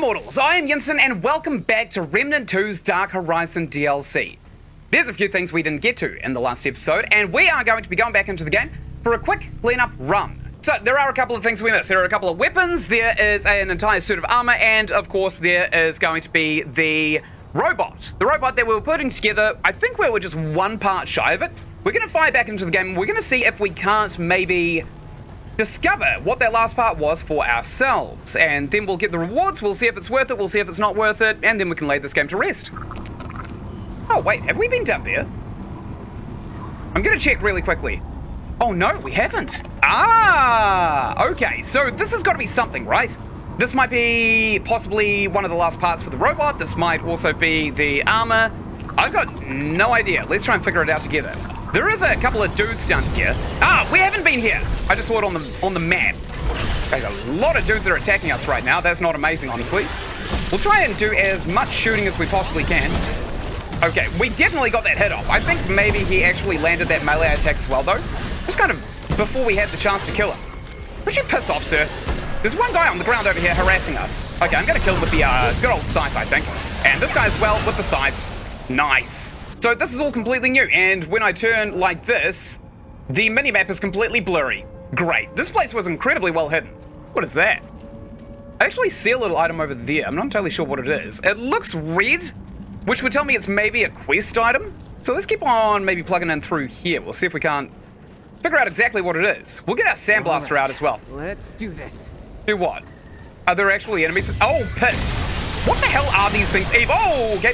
Immortals, I am Ynsin and welcome back to Remnant 2's Dark Horizon DLC. There's a few things we didn't get to in the last episode, and we are going to be going back into the game for a quick cleanup run. So, there are a couple of things we missed. There are a couple of weapons, there is an entire suit of armor, and of course, there is going to be the robot. The robot that we were putting together, I think we were just one part shy of it. We're going to fire back into the game, we're going to see if we can't maybe discover what that last part was for ourselves. And then we'll get the rewards, we'll see if it's worth it, we'll see if it's not worth it, and then we can lay this game to rest. Oh, wait, have we been down there? I'm gonna check really quickly. Oh no, we haven't. Ah, okay, so this has got to be something, right? This might be possibly one of the last parts for the robot. This might also be the armor. I've got no idea. Let's try and figure it out together. There is a couple of dudes down here. Ah, we haven't been here. I just saw it on the on the map. There's a lot of dudes are attacking us right now. That's not amazing, honestly. We'll try and do as much shooting as we possibly can. Okay, we definitely got that hit off. I think maybe he actually landed that melee attack as well, though. Just kind of before we had the chance to kill him. Would you piss off, sir? There's one guy on the ground over here harassing us. Okay, I'm gonna kill him with the uh, good old scythe, I think. And this guy as well with the scythe. Nice. So this is all completely new, and when I turn like this, the minimap is completely blurry. Great. This place was incredibly well hidden. What is that? I actually see a little item over there. I'm not entirely sure what it is. It looks red, which would tell me it's maybe a quest item. So let's keep on maybe plugging in through here. We'll see if we can't figure out exactly what it is. We'll get our sandblaster right. out as well. Let's do this. Do what? Are there actually enemies? Oh, piss. What the hell are these things? Eve. Oh, okay.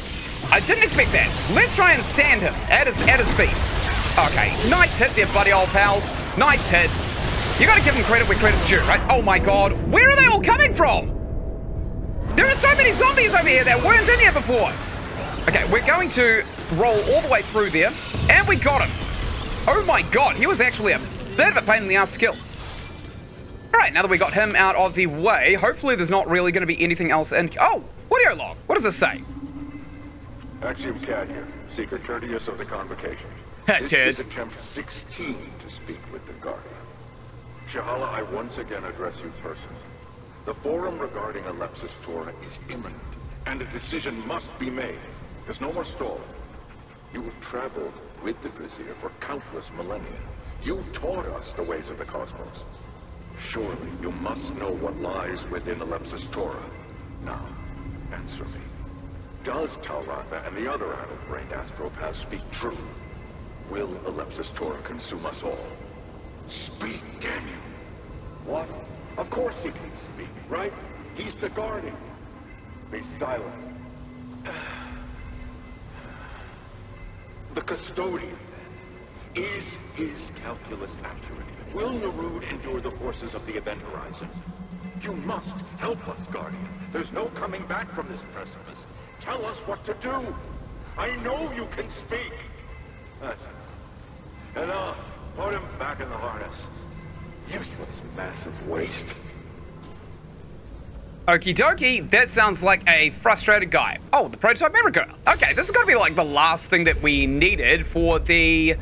I didn't expect that. Let's try and sand him at his, at his feet. Okay, nice hit there, buddy, old pal. Nice hit. You gotta give him credit where credit's due, right? Oh my god, where are they all coming from? There are so many zombies over here that weren't in here before. Okay, we're going to roll all the way through there, and we got him. Oh my god, he was actually a bit of a pain in the ass skill. All right, now that we got him out of the way, hopefully there's not really going to be anything else in... Oh, audio log. What does this say? Axiom Cad here, Seeker Tertius of the Convocation. this is attempt 16 to speak with the Guardian. Shahala, I once again address you personally. The forum regarding Alepsis Tora is imminent, and a decision must be made. There's no more stalling. You have traveled with the Brazier for countless millennia. You taught us the ways of the cosmos. Surely you must know what lies within Alepsis-Taura. Now, answer me. Does Tal'Ratha and the other addle-brained astropaths speak true? Will Alepsis-Taura consume us all? Speak, damn you! What? Of course he can speak, right? He's the Guardian. Be silent. the Custodian, then. Is his calculus accurate? Will N'Erud endure the forces of the Event Horizon? You must help us, Guardian. There's no coming back from this precipice. Tell us what to do. I know you can speak. That's enough. Enough. Put him back in the harness. Useless massive waste. Okie dokie, that sounds like a frustrated guy. Oh, the prototype memory Okay, this is gonna be like the last thing that we needed for the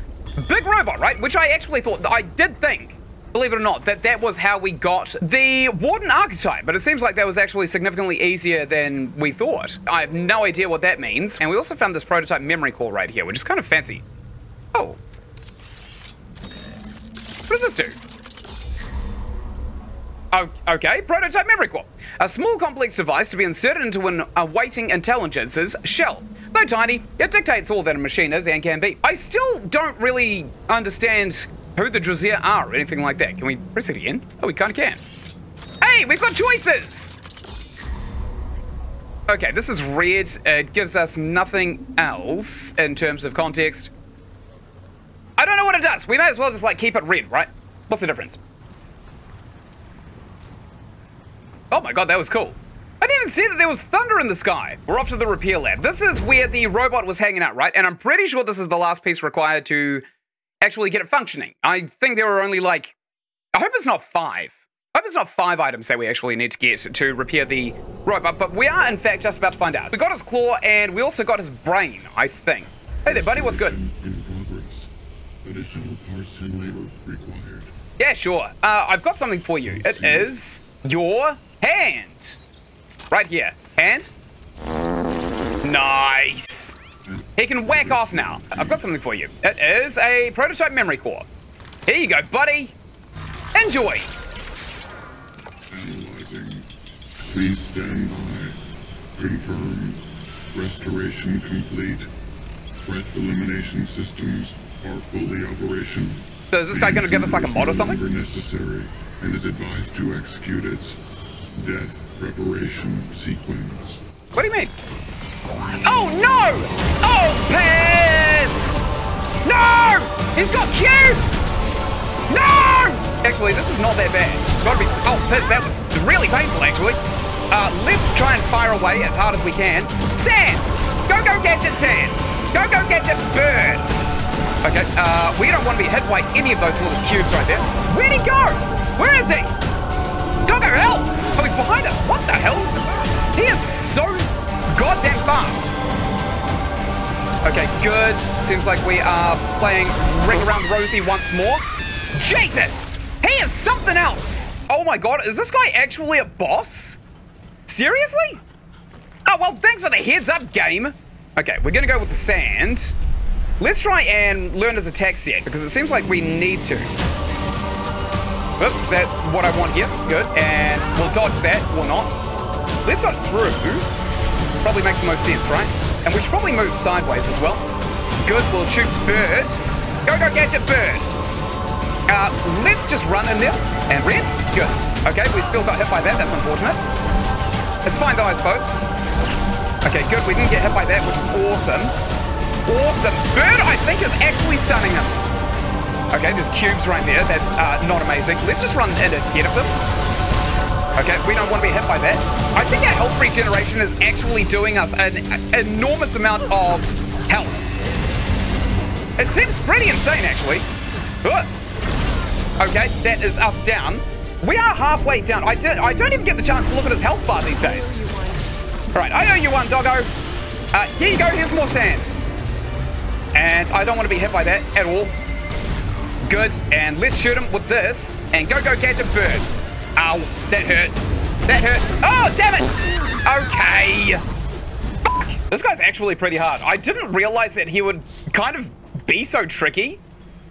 big robot, right? Which I actually thought, I did think believe it or not, that that was how we got the Warden archetype, but it seems like that was actually significantly easier than we thought. I have no idea what that means. And we also found this prototype memory core right here, which is kind of fancy. Oh. What does this do? Oh, okay, prototype memory core. A small complex device to be inserted into an awaiting intelligence's shell. Though tiny, it dictates all that a machine is and can be. I still don't really understand who the Drzyr are or anything like that. Can we press it again? Oh, we kind of can. Hey, we've got choices! Okay, this is red. It gives us nothing else in terms of context. I don't know what it does. We may as well just, like, keep it red, right? What's the difference? Oh my god, that was cool. I didn't even see that there was thunder in the sky. We're off to the repair lab. This is where the robot was hanging out, right? And I'm pretty sure this is the last piece required to actually get it functioning. I think there were only like, I hope it's not five. I hope it's not five items that we actually need to get to repair the robot, but we are in fact just about to find out. We got his claw and we also got his brain, I think. Hey there, buddy, what's good? In progress. Additional parts and labor required. Yeah, sure. Uh, I've got something for you. It is your hand. Right here. Hand. Nice. He can whack off now. I've got something for you. It is a prototype memory core. Here you go, buddy. Enjoy. Analyzing. Please stand by. Confirm. Restoration complete. Threat elimination systems are fully operational. So is this guy going to give us like a mod or something? Necessary and is advised to execute its death preparation sequence. What do you mean? Oh no! Oh piss! No! He's got cubes! No! Actually, this is not that bad. Gotta be. Oh piss! That was really painful, actually. Uh, let's try and fire away as hard as we can. Sand! Go go gadget sand! Go go gadget bird! Okay, uh, we don't want to be hit by any of those little cubes right there. Where'd he go? Where is he? Go go help! Oh, he's behind us. What the hell? He is so goddamn fast. Okay, good. Seems like we are playing Ring Around Rosie once more. Jesus! He is something else! Oh my god, is this guy actually a boss? Seriously? Oh, well, thanks for the heads up, game. Okay, we're gonna go with the sand. Let's try and learn his attack set, because it seems like we need to. Oops, that's what I want here. Good, and we'll dodge that, or not. Let's dodge through. Probably makes the most sense, right? And we should probably move sideways as well. Good, we'll shoot bird. Go, go, gadget bird. Uh, let's just run in there. And red. Good. Okay, we still got hit by that. That's unfortunate. It's fine though, I suppose. Okay, good. We didn't get hit by that, which is awesome. Awesome. Bird, I think, is actually stunning him. Okay, there's cubes right there. That's uh, not amazing. Let's just run in ahead of them. Okay, we don't want to be hit by that. I think our health regeneration is actually doing us an, enormous amount of health. It seems pretty insane, actually. Okay, that is us down. We are halfway down. I, did, I don't even get the chance to look at his health bar these days. All right, I owe you one, doggo. Uh, here you go. Here's more sand. And I don't want to be hit by that at all. Good. And let's shoot him with this. And go, go, gadget bird. Ow, that hurt. That hurt. Oh, damn it. Okay. Fuck. This guy's actually pretty hard. I didn't realize that he would kind of be so tricky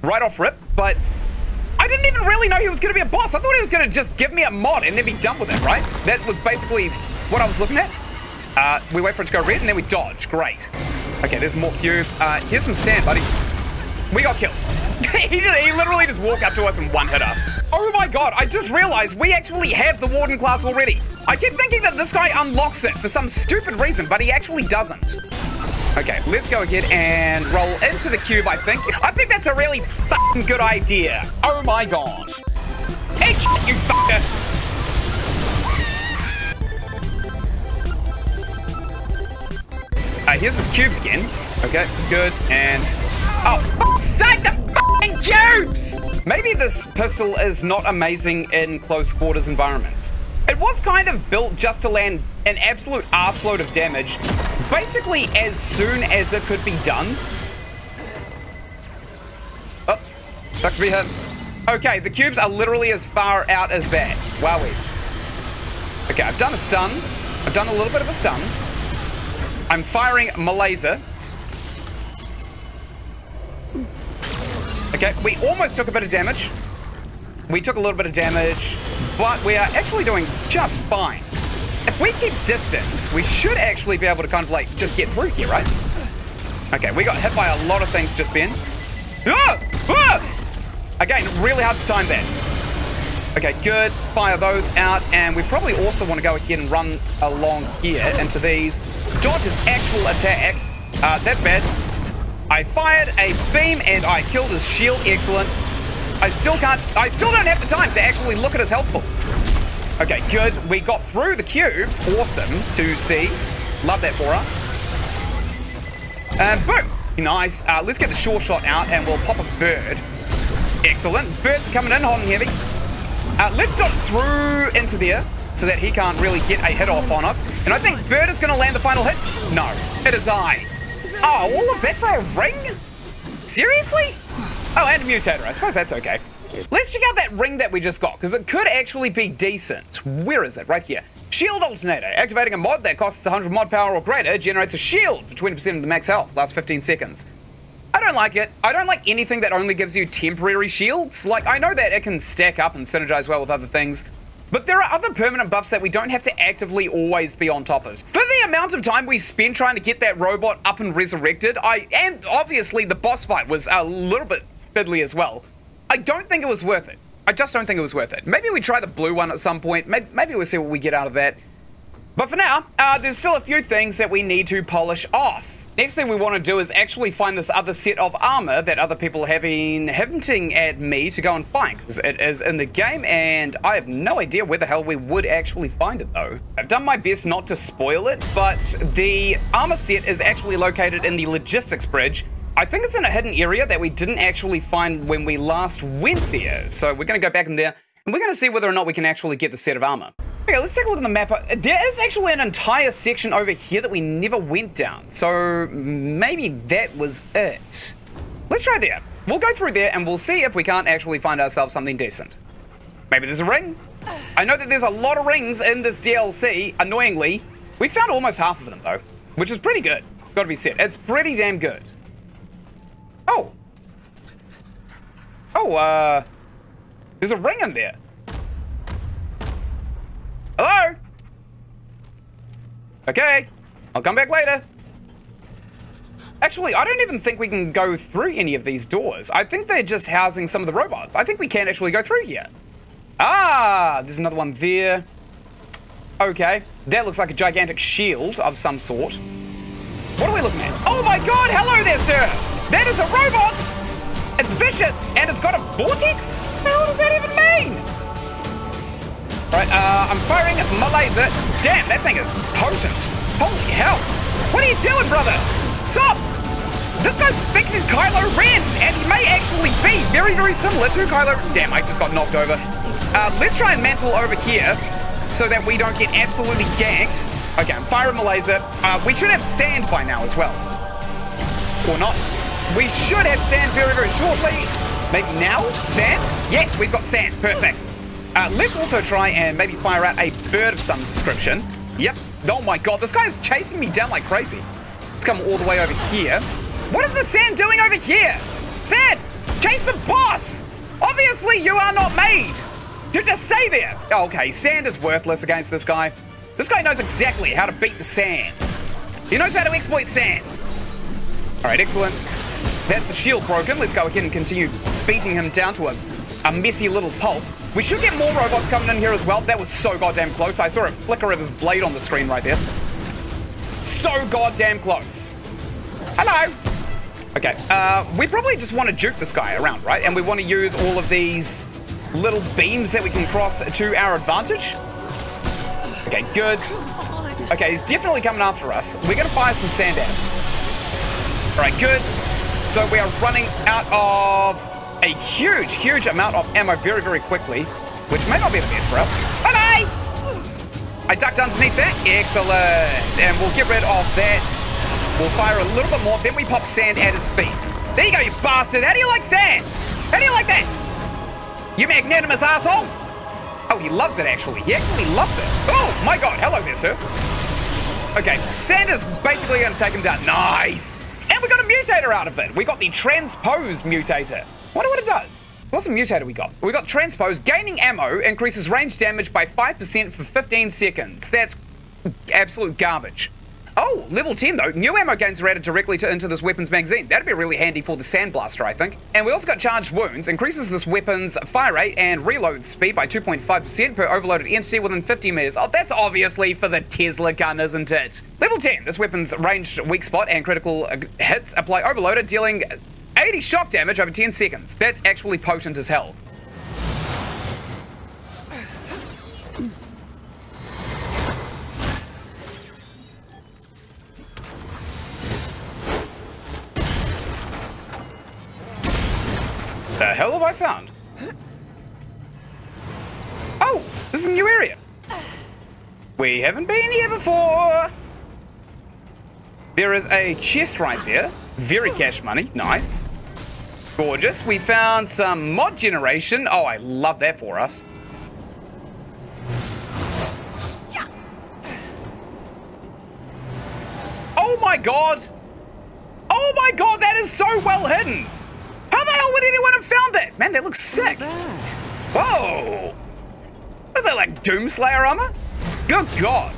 right off rip, but I didn't even really know he was going to be a boss. I thought he was going to just give me a mod and then be done with it, right? That was basically what I was looking at. Uh, we wait for it to go red and then we dodge. Great. Okay, there's more cubes. Uh, here's some sand, buddy. We got killed. he, he literally just walked up to us and one hit us. Oh my god, I just realized we actually have the Warden class already. I kept thinking that this guy unlocks it for some stupid reason, but he actually doesn't. Okay, let's go ahead and roll into the cube, I think. I think that's a really fucking good idea. Oh my god. Hey, you fucker. Uh, here's his cubes again. Okay, good, and... Oh, sake, the fucking cubes! Maybe this pistol is not amazing in close quarters environments. It was kind of built just to land an absolute arseload of damage, basically as soon as it could be done. Oh, sucks to be hit. Okay, the cubes are literally as far out as that. Wowie. Okay, I've done a stun. I've done a little bit of a stun. I'm firing Malaser. Okay, we almost took a bit of damage. We took a little bit of damage, but we are actually doing just fine. If we keep distance, we should actually be able to kind of like just get through here, right? Okay, we got hit by a lot of things just then. Ah! Ah! Again, really hard to time that. Okay, good. Fire those out, and we probably also want to go ahead and run along here into these. Dodge actual attack. Uh, that's bad. I fired a beam, and I killed his shield. Excellent. I still can't... I still don't have the time to actually look at his health pool. Okay, good. We got through the cubes. Awesome to see. Love that for us. And boom. Nice. Uh, let's get the sure shot out, and we'll pop a bird. Excellent. Bird's coming in hot and heavy. Uh, let's dodge through into there so that he can't really get a hit off on us. And I think Bird is going to land the final hit. No, it is I. Ah, oh, all of that for a ring? Seriously? Oh, and a mutator. I suppose that's okay. Let's check out that ring that we just got, because it could actually be decent. Where is it? Right here. Shield Alternator. Activating a mod that costs 100 mod power or greater generates a shield for 20% of the max health. Lasts 15 seconds. I don't like it. I don't like anything that only gives you temporary shields. Like, I know that it can stack up and synergize well with other things, but there are other permanent buffs that we don't have to actively always be on top of. For the amount of time we spent trying to get that robot up and resurrected, I and obviously the boss fight was a little bit fiddly as well. I don't think it was worth it. I just don't think it was worth it. Maybe we try the blue one at some point. Maybe, maybe we'll see what we get out of that. But for now, uh, there's still a few things that we need to polish off. Next thing we want to do is actually find this other set of armor that other people have been hinting at me to go and find. It is in the game and I have no idea where the hell we would actually find it though. I've done my best not to spoil it, but the armor set is actually located in the logistics bridge. I think it's in a hidden area that we didn't actually find when we last went there. So we're going to go back in there and we're going to see whether or not we can actually get the set of armor. Okay, let's take a look at the map. There is actually an entire section over here that we never went down. So maybe that was it. Let's try there. We'll go through there and we'll see if we can't actually find ourselves something decent. Maybe there's a ring. I know that there's a lot of rings in this DLC, annoyingly. We found almost half of them though, which is pretty good. Gotta be said. It's pretty damn good. Oh. Oh, uh... There's a ring in there. Hello? Okay. I'll come back later. Actually, I don't even think we can go through any of these doors. I think they're just housing some of the robots. I think we can actually go through here. Ah, there's another one there. Okay, that looks like a gigantic shield of some sort. What are we looking at? Oh my god, hello there, sir! That is a robot! It's vicious, and it's got a vortex? The hell does that even mean? Right, uh, I'm firing my laser. Damn, that thing is potent. Holy hell. What are you doing, brother? Stop! This guy thinks he's Kylo Ren, and he may actually be very, very similar to Kylo Damn, I just got knocked over. Uh, let's try and mantle over here so that we don't get absolutely ganked. Okay, I'm firing my laser. Uh, we should have sand by now as well. Or not. We should have sand very, very shortly. Maybe now? Sand? Yes, we've got sand. Perfect. Uh, let's also try and maybe fire out a bird of some description. Yep. Oh my god, this guy is chasing me down like crazy. Let's come all the way over here. What is the sand doing over here? Sand! Chase the boss! Obviously, you are not made to just stay there. Oh, okay, sand is worthless against this guy. This guy knows exactly how to beat the sand. He knows how to exploit sand. All right, excellent. That's the shield broken. Let's go ahead and continue beating him down to a, a messy little pulp. We should get more robots coming in here as well. That was so goddamn close. I saw a flicker of his blade on the screen right there. So goddamn close. Hello. Okay, uh, we probably just want to juke this guy around, right? And we want to use all of these little beams that we can cross to our advantage. Okay, good. Okay, he's definitely coming after us. We're going to fire some sand at him. All right, good. So we are running out of a huge, huge amount of ammo very, very quickly, which may not be the best for us. Bye-bye! I ducked underneath that. Excellent. And we'll get rid of that. We'll fire a little bit more. Then we pop sand at his feet. There you go, you bastard. How do you like sand? How do you like that? You magnanimous asshole. Oh, he loves it, actually. He actually loves it. Oh, my God. Hello there, sir. Okay, sand is basically going to take him down. Nice. And we got a mutator out of it. We got the transpose mutator wonder what it does. What's the mutator we got? We got transpose. Gaining ammo increases range damage by 5% for 15 seconds. That's absolute garbage. Oh, level 10 though. New ammo gains are added directly to, into this weapon's magazine. That'd be really handy for the Sandblaster, I think. And we also got charged wounds. Increases this weapon's fire rate and reload speed by 2.5% per overloaded entity within 50 meters. Oh, that's obviously for the Tesla gun, isn't it? Level 10. This weapon's ranged weak spot and critical uh, hits apply overloaded, dealing 80 shock damage over 10 seconds. That's actually potent as hell. I found? Oh, this is a new area. We haven't been here before. There is a chest right there. Very cash money. Nice. Gorgeous. We found some mod generation. Oh, I love that for us. Oh my god! Oh my god, that is so well hidden! How the hell would anyone have found that? Man, that looks sick. Whoa! What is that, like Doomslayer armor? Good god.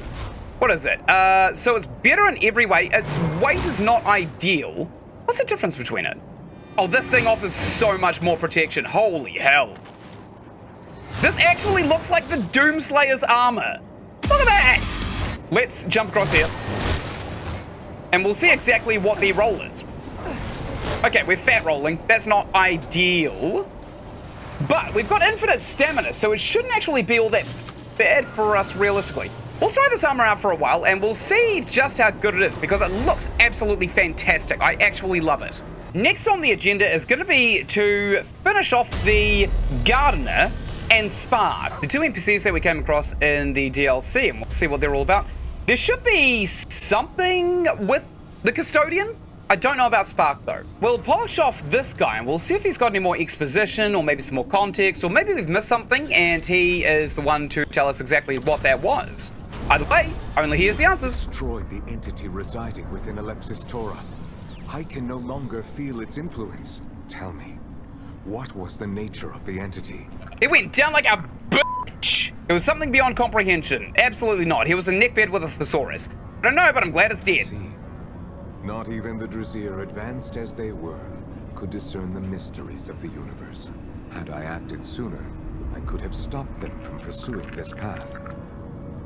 What is it? Uh, so it's better in every way. Its weight is not ideal. What's the difference between it? Oh, this thing offers so much more protection. Holy hell. This actually looks like the Doomslayer's armor. Look at that! Let's jump across here. And we'll see exactly what the roll is. Okay, we're fat rolling. That's not ideal. But we've got infinite stamina, so it shouldn't actually be all that bad for us realistically. We'll try this armor out for a while and we'll see just how good it is because it looks absolutely fantastic. I actually love it. Next on the agenda is going to be to finish off the Gardener and Spark, the two NPCs that we came across in the DLC, and we'll see what they're all about. There should be something with the Custodian. I don't know about Spark though. We'll polish off this guy and we'll see if he's got any more exposition or maybe some more context or maybe we've missed something and he is the one to tell us exactly what that was. Either way, only he has the answers. Destroyed the entity residing within Alepsis-Taura. I can no longer feel its influence. Tell me, what was the nature of the entity? It went down like a bitch. It was something beyond comprehension. Absolutely not. He was a neckbeard with a thesaurus. I don't know, but I'm glad it's dead. See, not even the Drzyr, advanced as they were, could discern the mysteries of the universe. Had I acted sooner, I could have stopped them from pursuing this path.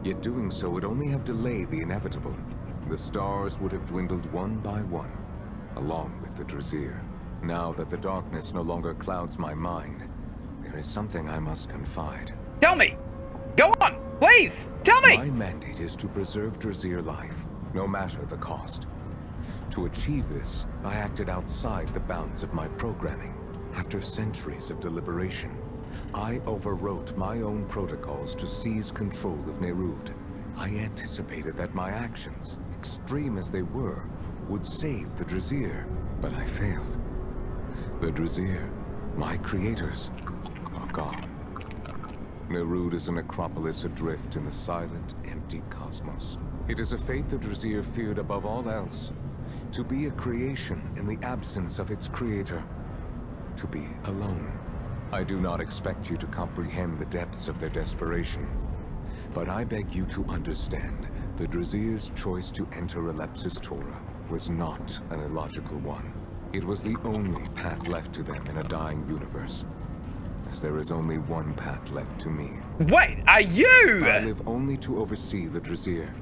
Yet doing so would only have delayed the inevitable. The stars would have dwindled one by one, along with the Drzyr. Now that the darkness no longer clouds my mind, there is something I must confide. Tell me! Go on! Please! Tell me! My mandate is to preserve Drzyr life, no matter the cost. To achieve this, I acted outside the bounds of my programming. After centuries of deliberation, I overwrote my own protocols to seize control of N'Erud. I anticipated that my actions, extreme as they were, would save the Drzyr, but I failed. The Drzyr, my creators, are gone. N'Erud is a necropolis adrift in the silent, empty cosmos. It is a fate the Drzyr feared above all else. To be a creation in the absence of its creator. To be alone. I do not expect you to comprehend the depths of their desperation. But I beg you to understand, the Drzyr's choice to enter Alepsis-Taura was not an illogical one. It was the only path left to them in a dying universe. As there is only one path left to me. Wait, are you? I live only to oversee the Drzyr.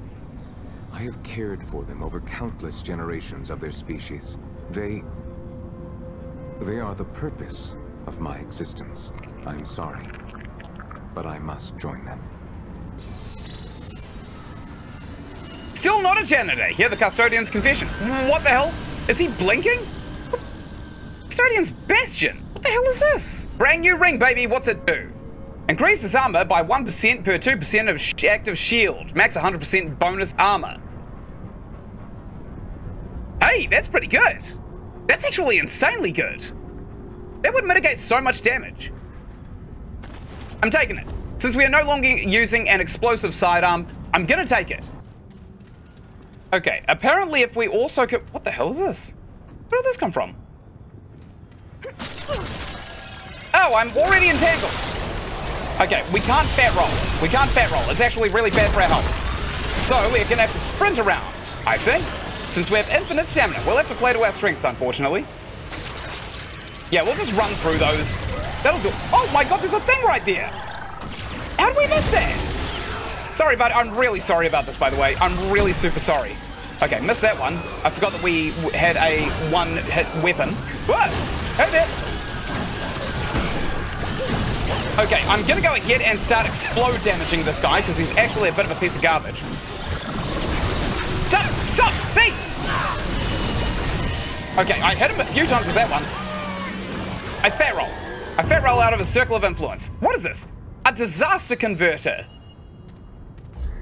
I have cared for them over countless generations of their species. They... They are the purpose of my existence. I'm sorry, but I must join them. Still not a janitor. Hear the custodian's confession. What the hell? Is he blinking? Custodian's bastion. What the hell is this? Brand new ring, baby. What's it do? Increases armor by 1% per 2% of active shield. Max 100% bonus armor. Hey, that's pretty good. That's actually insanely good. That would mitigate so much damage. I'm taking it. Since we are no longer using an explosive sidearm, I'm gonna take it. Okay, apparently if we also could... What the hell is this? Where did this come from? Oh, I'm already entangled. Okay, we can't fat roll. We can't fat roll. It's actually really bad for our health. So we're gonna have to sprint around, I think. Since we have infinite stamina, we'll have to play to our strength, unfortunately. Yeah, we'll just run through those. That'll do. Oh my god, there's a thing right there. How did we miss that? Sorry, but I'm really sorry about this, by the way. I'm really super sorry. Okay, missed that one. I forgot that we had a one-hit weapon. What? Hey there. Okay, I'm gonna go ahead and start explode damaging this guy because he's actually a bit of a piece of garbage. Stop! Stop! Cease! Okay, I hit him a few times with that one. I fat roll. I fat roll out of a circle of influence. What is this? A disaster converter.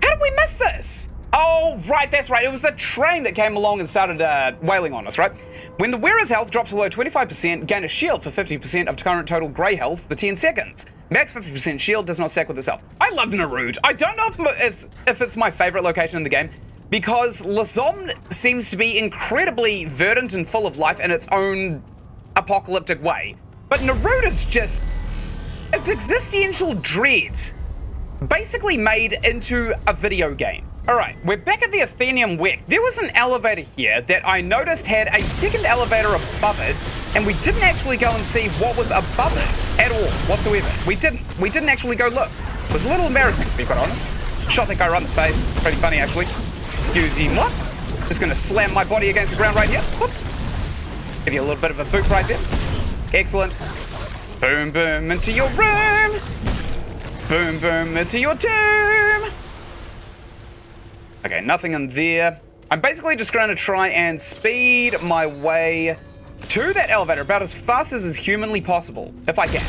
How did we miss this? Oh, right, that's right. It was the train that came along and started uh, wailing on us, right? When the wearer's health drops below 25%, gain a shield for 50% of current total grey health for 10 seconds. Max 50% shield does not stack with itself. I love N'Erud. I don't know if, if, if it's my favorite location in the game, because Losomn seems to be incredibly verdant and full of life in its own apocalyptic way. But Neruda's just... It's existential dread. Basically made into a video game. Alright, we're back at the Athenium Wick. There was an elevator here that I noticed had a second elevator above it, and we didn't actually go and see what was above it at all, whatsoever. We didn't. We didn't actually go look. It was a little embarrassing, to be quite honest. Shot that guy right in the face. Pretty funny, actually. Excuse me, what? Just gonna slam my body against the ground right here. Whoop. Give you a little bit of a boot right there. Excellent. Boom, boom, into your room. Boom, boom, into your tomb. Okay, nothing in there. I'm basically just going to try and speed my way to that elevator about as fast as is humanly possible, if I can.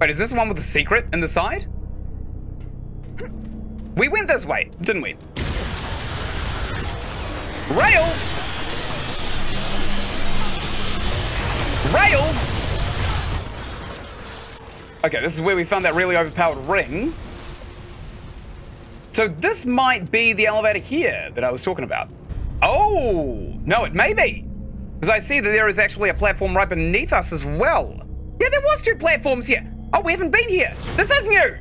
Wait, is this one with the secret in the side? We went this way, didn't we? Railed! Railed! Okay, this is where we found that really overpowered ring. So this might be the elevator here that I was talking about. Oh, no, it may be. Because I see that there is actually a platform right beneath us as well. Yeah, there was two platforms here. Oh, we haven't been here. This is new.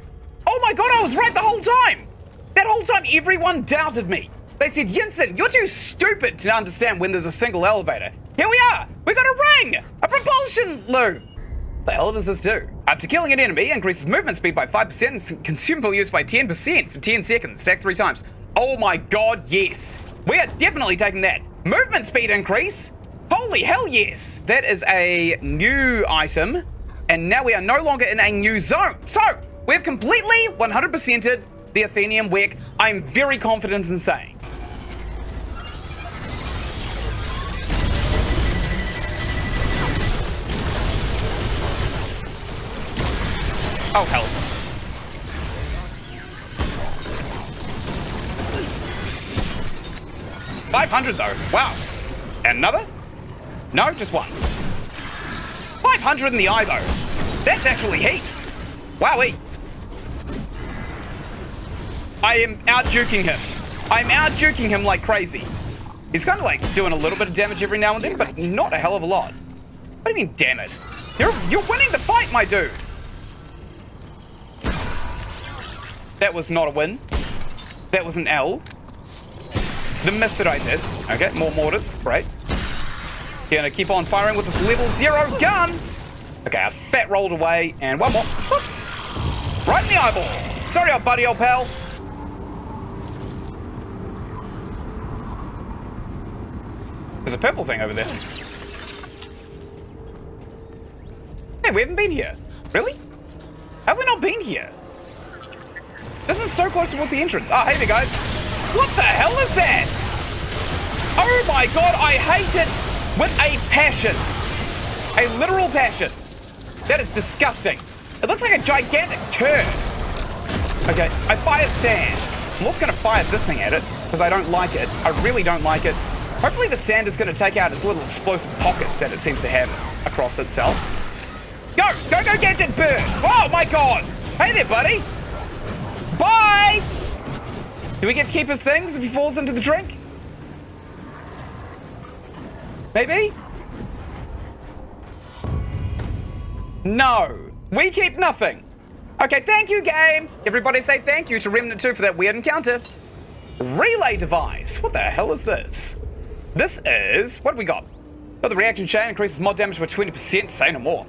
Oh my god, I was right the whole time. That whole time, everyone doubted me. They said, Ynsin, you're too stupid to understand when there's a single elevator. Here we are. We got a ring, a propulsion loop. The hell does this do? After killing an enemy, increases movement speed by 5% and consumable use by 10% for 10 seconds, stack three times. Oh my god, yes. We are definitely taking that. Movement speed increase? Holy hell yes. That is a new item, and now we are no longer in a new zone. So, we've completely 100%ed the Athenium Wick. I'm very confident in saying. Oh, hell. Five hundred though. Wow. Another? No, just one. Five hundred in the eye though. That's actually heaps. Wowee. I am out juking him. I'm out juking him like crazy. He's kind of like doing a little bit of damage every now and then, but not a hell of a lot. What do you mean, damn it? You're you're winning the fight, my dude. That was not a win. That was an L. The miss that I did. Okay, more mortars. Great. Gonna keep on firing with this level zero gun. Okay, I fat rolled away, and one more. Right in the eyeball. Sorry, old buddy, old pal. There's a purple thing over there. Hey, we haven't been here. Really? Have we not been here? This is so close towards the entrance. Oh, hey there, guys. What the hell is that? Oh my god, I hate it with a passion. A literal passion. That is disgusting. It looks like a gigantic turd. Okay, I fired sand. I'm also going to fire this thing at it because I don't like it. I really don't like it. Hopefully the sand is going to take out its little explosive pockets that it seems to have across itself. Go! Go, go, gadget bird! Oh my god! Hey there, buddy! Bye! Do we get to keep his things if he falls into the drink? Maybe? No. We keep nothing. Okay, thank you, game. Everybody say thank you to Remnant 2 for that weird encounter. Relay device. What the hell is this? This is... What have we got? Got the reaction chain increases mod damage by 20%. Say no more.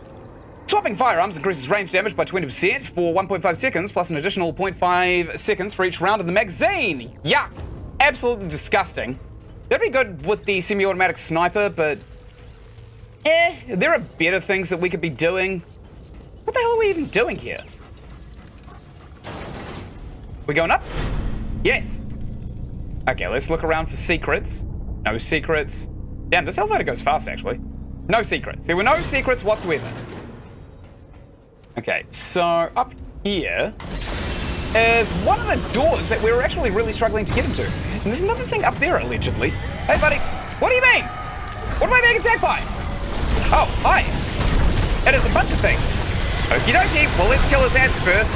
Swapping firearms increases range damage by 20% for 1.5 seconds, plus an additional 0.5 seconds for each round of the magazine. Yuck. Absolutely disgusting. That'd be good with the semi-automatic sniper, but... Eh, there are better things that we could be doing. What the hell are we even doing here? We going up? Yes. Okay, let's look around for secrets. No secrets. Damn, this elevator goes fast, actually. No secrets. There were no secrets whatsoever. Okay, so up here is one of the doors that we were actually really struggling to get into. And there's another thing up there, allegedly. Hey, buddy, what do you mean? What am I being attacked by? Oh, hi. It is a bunch of things. Okie dokie, well, let's kill his ads first.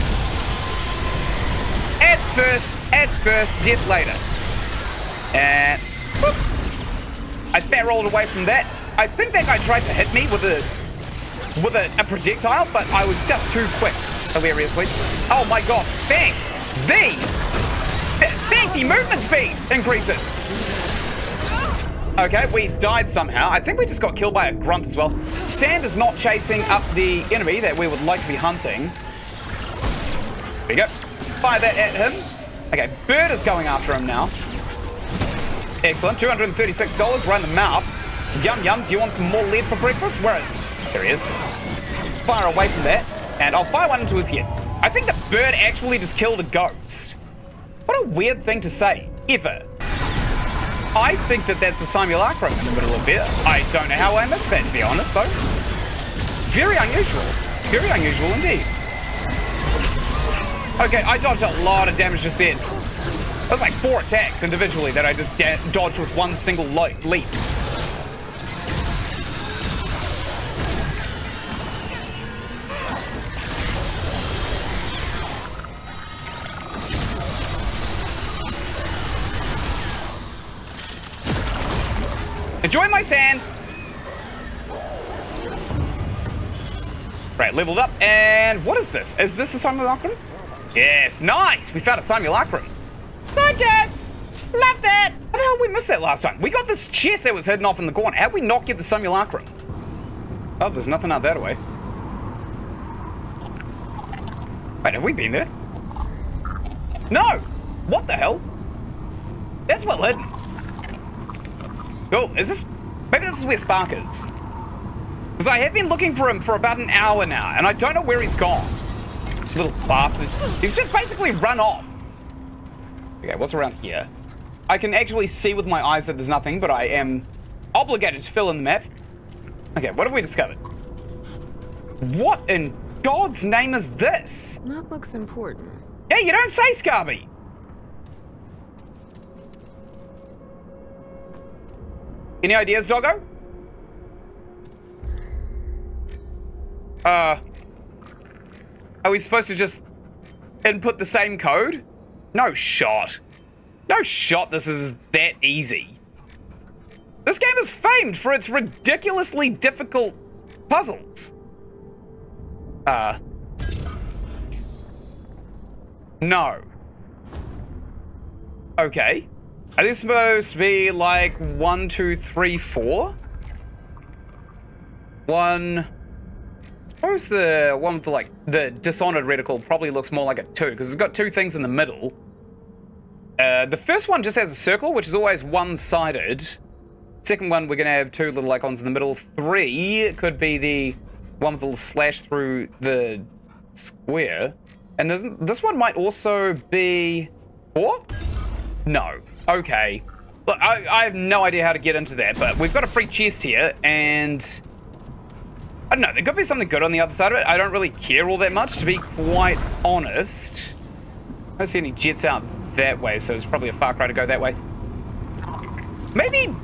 Ads first, ads first, death later. And whoop, I fat rolled away from that. I think that guy tried to hit me with a with a, a projectile, but I was just too quick, hilariously. Oh my god, thank thee! Thank the movement speed increases! Okay, we died somehow. I think we just got killed by a grunt as well. Sand is not chasing up the enemy that we would like to be hunting. There you go. Fire that at him. Okay, Bird is going after him now. Excellent. $236 right in the mouth. Yum yum. Do you want more lead for breakfast? Where is he? There he is. Fire away from that. And I'll fire one into his head. I think the bird actually just killed a ghost. What a weird thing to say. Ever. I think that that's a simulacrum in the middle of it. I don't know how I missed that, to be honest, though. Very unusual. Very unusual indeed. Okay, I dodged a lot of damage just then. That was like four attacks individually that I just dodged with one single leap. Enjoy my sand! Right, leveled up, and what is this? Is this the simulacrum? Yes, nice! We found a simulacrum. Gorgeous! Love that! How the hell we missed that last time? We got this chest that was hidden off in the corner. How'd we not get the simulacrum? Oh, there's nothing out that way. Wait, have we been there? No! What the hell? That's well hidden. Cool. Is this... Maybe this is where Spark is. Because I have been looking for him for about an hour now, and I don't know where he's gone. Little bastard. He's just basically run off. Okay, what's around here? I can actually see with my eyes that there's nothing, but I am obligated to fill in the map. Okay, what have we discovered? What in God's name is this? That looks important. Yeah, you don't say, Scarby. Any ideas, doggo? Uh, are we supposed to just input the same code? No shot. No shot this is that easy. This game is famed for its ridiculously difficult puzzles. Uh. No. Okay. Are these supposed to be like one, two, three, four? One. I suppose the one with the like the dishonored reticle probably looks more like a two because it's got two things in the middle. Uh, the first one just has a circle, which is always one-sided. Second one, we're gonna have two little icons in the middle. Three could be the one with a little slash through the square. And this one might also be four? No. Okay. Look, I, I, have no idea how to get into that, but we've got a free chest here, and... I don't know, there could be something good on the other side of it. I don't really care all that much, to be quite honest. I don't see any jets out that way, so it's probably a far cry to go that way. Maybe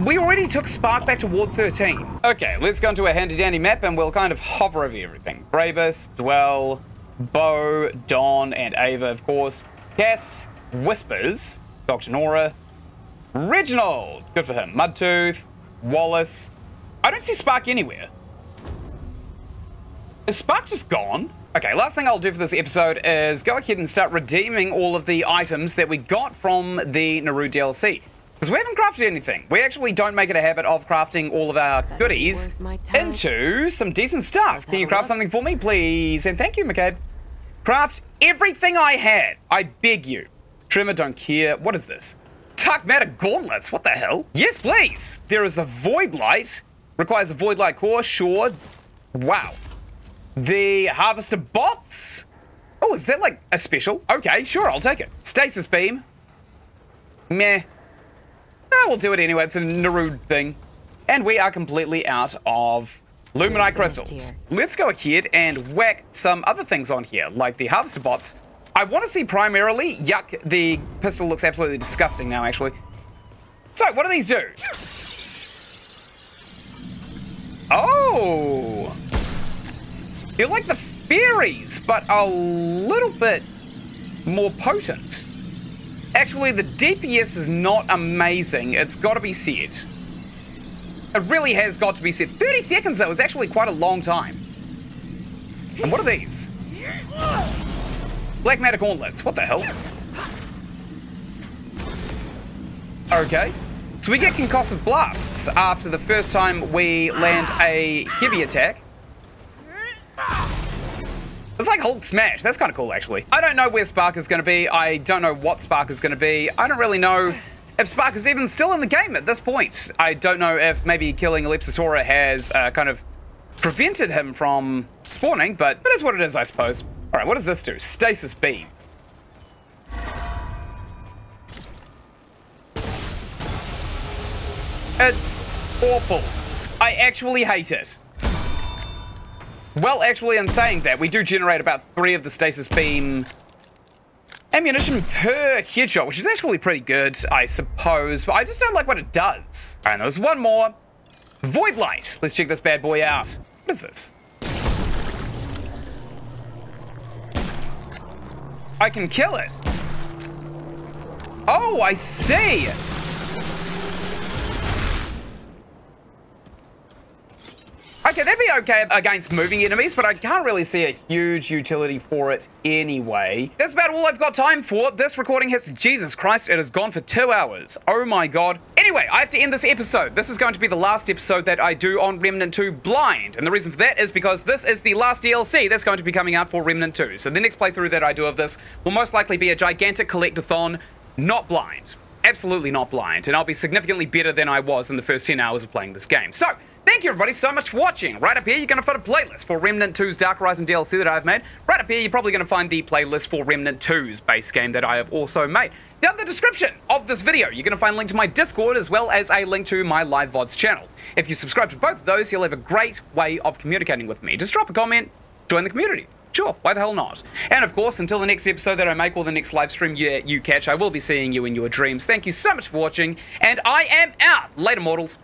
we already took Spark back to Ward 13. Okay, let's go into a handy-dandy map, and we'll kind of hover over everything. Brabus, Dwell, Bo, Don, and Ava, of course. Cass, Whispers, Dr. Nora, Reginald, good for him, Mudtooth, Wallace. I don't see Spark anywhere. Is Spark just gone? Okay, last thing I'll do for this episode is go ahead and start redeeming all of the items that we got from the Naru DLC. Because we haven't crafted anything. We actually don't make it a habit of crafting all of our goodies into some decent stuff. Can you craft something for me, please? And thank you, McCabe. Craft everything I had. I beg you. Tremor don't care. What is this? Dark matter gauntlets. What the hell? Yes, please. There is the void light. Requires a void light core. Sure. Wow. The harvester bots. Oh, is that like a special? Okay, sure, I'll take it. Stasis beam. Meh. Oh, we'll do it anyway. It's a Narude thing. And we are completely out of Luminite crystals. Let's go ahead and whack some other things on here, like the harvester bots, I want to see primarily, yuck, the pistol looks absolutely disgusting now, actually. So, what do these do? Oh! They're like the fairies, but a little bit more potent. Actually, the DPS is not amazing. It's got to be said. It really has got to be said. 30 seconds, though, is actually quite a long time. And what are these? Black Matter Gauntlets. What the hell? Okay. So we get concussive blasts after the first time we land a heavy attack. It's like Hulk Smash. That's kind of cool, actually. I don't know where Spark is going to be. I don't know what Spark is going to be. I don't really know if Spark is even still in the game at this point. I don't know if maybe killing Alepsis has uh, kind of prevented him from spawning, but it is what it is, I suppose. All right, what does this do? Stasis Beam. It's awful. I actually hate it. Well, actually, in saying that, we do generate about three of the stasis beam ammunition per headshot, which is actually pretty good, I suppose, but I just don't like what it does. Right, there's one more. Void Light. Let's check this bad boy out. What is this? I can kill it. Oh, I see. Okay, that'd be okay against moving enemies, but I can't really see a huge utility for it anyway. That's about all I've got time for. This recording has, Jesus Christ, it has gone for two hours. Oh my God. Anyway, I have to end this episode. This is going to be the last episode that I do on Remnant 2 blind. And the reason for that is because this is the last DLC that's going to be coming out for Remnant 2. So the next playthrough that I do of this will most likely be a gigantic collectathon, not blind absolutely not blind, and I'll be significantly better than I was in the first 10 hours of playing this game. So, Thank you everybody so much for watching. Right up here, you're going to find a playlist for Remnant 2's Dark Horizon DLC that I've made. Right up here, you're probably going to find the playlist for Remnant 2's base game that I have also made. Down in the description of this video, you're going to find a link to my Discord as well as a link to my live VODs channel. If you subscribe to both of those, you'll have a great way of communicating with me. Just drop a comment, join the community. Sure, why the hell not? And of course, until the next episode that I make or the next live stream you, you catch, I will be seeing you in your dreams. Thank you so much for watching, and I am out. Later, mortals.